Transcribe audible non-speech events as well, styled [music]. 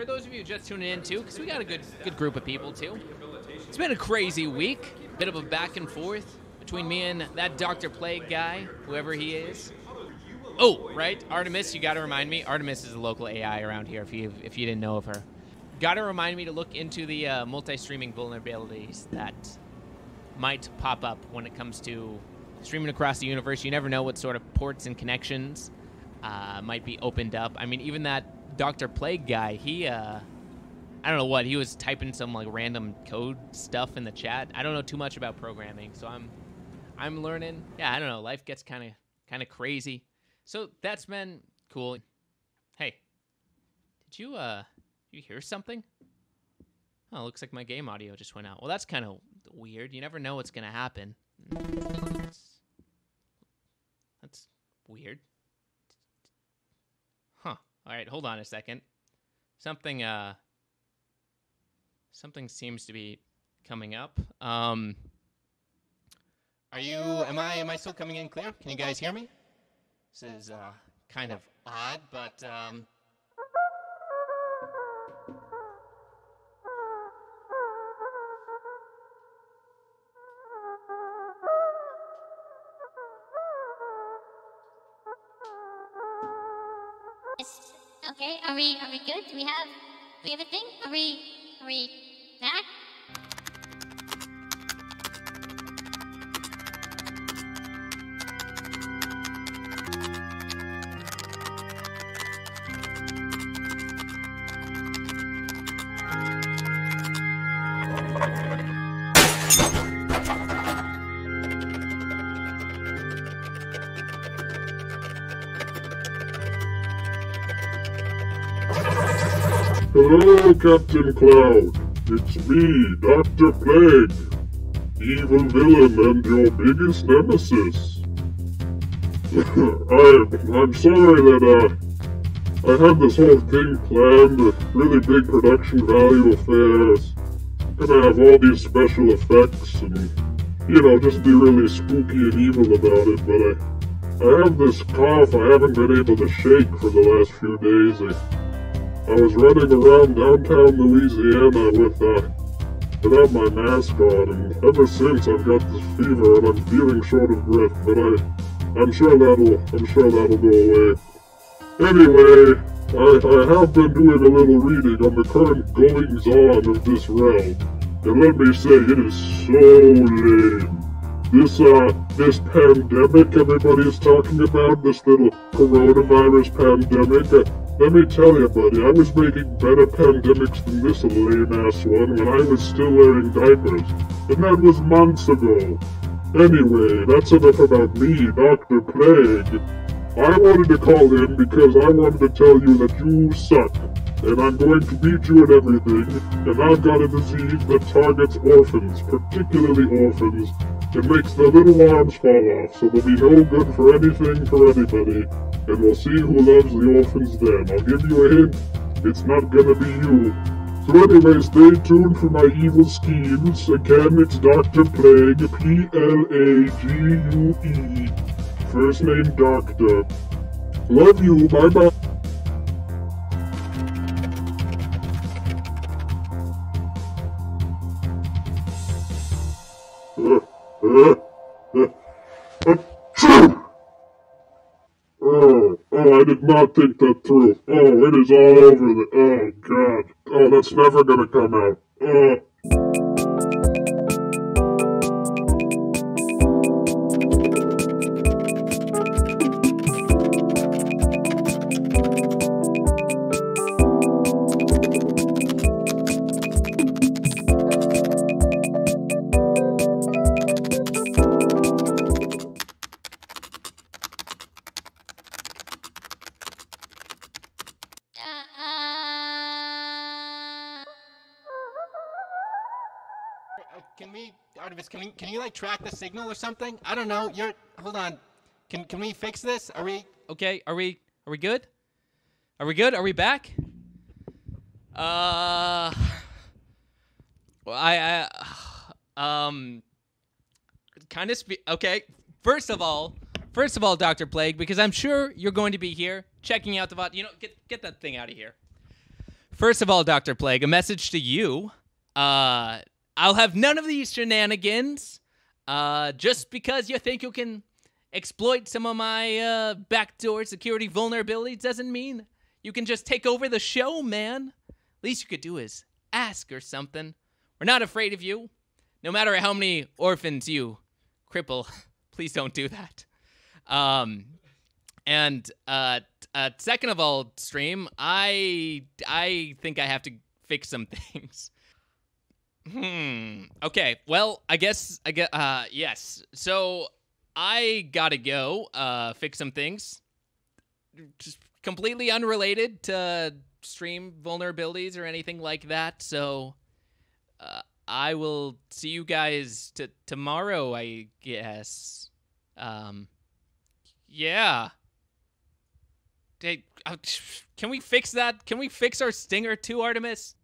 for those of you just tuning in too, because we got a good good group of people too. It's been a crazy week. Bit of a back and forth between me and that Doctor Plague guy, whoever he is. Oh, right, Artemis. You got to remind me. Artemis is a local AI around here. If you if you didn't know of her, got to remind me to look into the uh, multi-streaming vulnerabilities that might pop up when it comes to streaming across the universe. You never know what sort of ports and connections uh, might be opened up. I mean, even that Doctor Plague guy, he, uh, I don't know what he was typing some like random code stuff in the chat. I don't know too much about programming, so I'm, I'm learning. Yeah, I don't know. Life gets kind of, kind of crazy. So that's been cool. Hey, did you, uh, you hear something? Oh, looks like my game audio just went out. Well, that's kind of weird. You never know what's gonna happen. That's, that's weird. All right, hold on a second. Something uh something seems to be coming up. Um Are you am I am I still coming in clear? Can you guys hear me? This is uh kind of odd, but um Okay, are we are we good? Do we have do we have a thing? Are we are we Hello, Captain Cloud. It's me, Dr. Plague. Evil villain and your biggest nemesis. [laughs] I'm, I'm sorry that, uh, I had this whole thing planned, a really big production value affairs. Gonna have all these special effects and, you know, just be really spooky and evil about it, but I, I have this cough I haven't been able to shake for the last few days. I, I was running around downtown Louisiana with, uh, without my mask on, and ever since I've got this fever and I'm feeling short of breath, but I, I'm sure that'll, I'm sure that'll go away. Anyway, I, I have been doing a little reading on the current goings-on of this realm, and let me say, it is so lame. This, uh, this pandemic everybody is talking about, this little coronavirus pandemic, uh, let me tell you, buddy, I was making better pandemics than this lame-ass one when I was still wearing diapers, and that was months ago. Anyway, that's enough about me, Dr. Plague. I wanted to call in because I wanted to tell you that you suck, and I'm going to beat you at everything, and I've got a disease that targets orphans, particularly orphans. It makes their little arms fall off, so they'll be no good for anything for anybody, and we'll see who loves the orphans then. I'll give you a hint, it's not gonna be you. So anyway, stay tuned for my evil schemes. Again, it's Dr. Plague, P-L-A-G-U-E. First name Doctor. Love you, bye-bye. Oh, oh, I did not think that through. Oh, it is all over the. Oh, God. Oh, that's never gonna come out. Oh. Can we, Artemis? Can we, can you like track the signal or something? I don't know. You're. Hold on. Can can we fix this? Are we? Okay, are we are we good? Are we good? Are we back? Uh well, I I [sighs] um kind of spe- okay. First of all, first of all, Dr. Plague, because I'm sure you're going to be here checking out the VOD. You know, get get that thing out of here. First of all, Dr. Plague, a message to you. Uh, I'll have none of these shenanigans. Uh, just because you think you can exploit some of my uh, backdoor security vulnerabilities doesn't mean you can just take over the show, man. Least you could do is ask or something. We're not afraid of you. No matter how many orphans you cripple, [laughs] please don't do that. Um, and uh, uh, second of all, stream, I I think I have to fix some [laughs] things. Hmm. Okay. Well, I guess I get. Uh, yes. So I gotta go. Uh, fix some things. Just completely unrelated to stream vulnerabilities or anything like that. So, uh, I will see you guys t- tomorrow. I guess. Um. Yeah. Hey, uh, can we fix that? Can we fix our stinger too, Artemis?